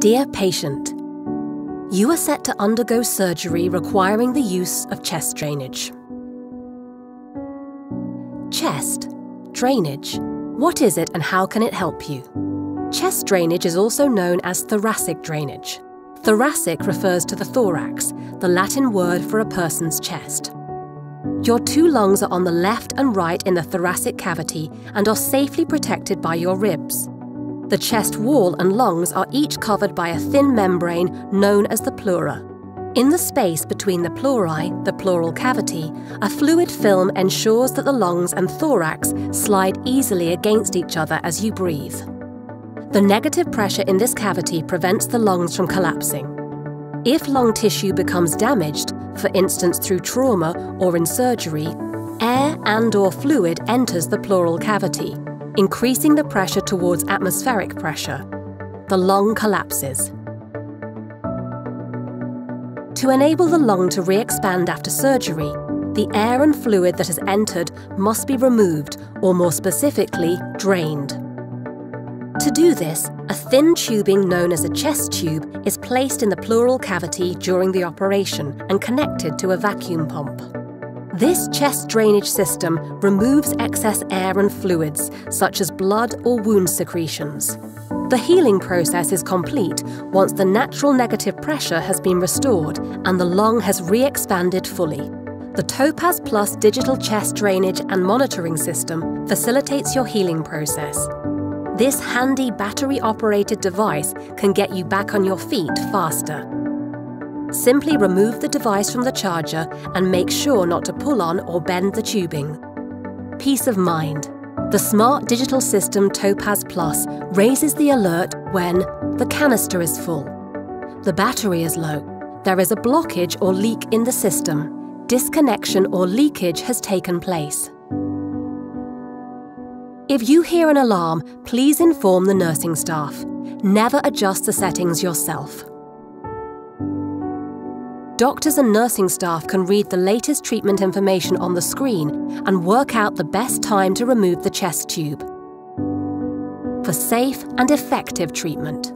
Dear patient, you are set to undergo surgery requiring the use of chest drainage. Chest, drainage. What is it and how can it help you? Chest drainage is also known as thoracic drainage. Thoracic refers to the thorax, the Latin word for a person's chest. Your two lungs are on the left and right in the thoracic cavity and are safely protected by your ribs. The chest wall and lungs are each covered by a thin membrane known as the pleura. In the space between the pleurae, the pleural cavity, a fluid film ensures that the lungs and thorax slide easily against each other as you breathe. The negative pressure in this cavity prevents the lungs from collapsing. If lung tissue becomes damaged, for instance through trauma or in surgery, air and or fluid enters the pleural cavity, increasing the pressure towards atmospheric pressure. The lung collapses. To enable the lung to re-expand after surgery, the air and fluid that has entered must be removed, or more specifically, drained. To do this, a thin tubing known as a chest tube is placed in the pleural cavity during the operation and connected to a vacuum pump. This chest drainage system removes excess air and fluids, such as blood or wound secretions. The healing process is complete once the natural negative pressure has been restored and the lung has re expanded fully. The Thopaz Plus digital chest drainage and monitoring system facilitates your healing process. This handy battery operated device can get you back on your feet faster. Simply remove the device from the charger and make sure not to pull on or bend the tubing. Peace of mind. The smart digital system Thopaz Plus raises the alert when the canister is full, the battery is low, there is a blockage or leak in the system, disconnection or leakage has taken place. If you hear an alarm, please inform the nursing staff. Never adjust the settings yourself doctors and nursing staff can read the latest treatment information on the screen and work out the best time to remove the chest tube for safe and effective treatment.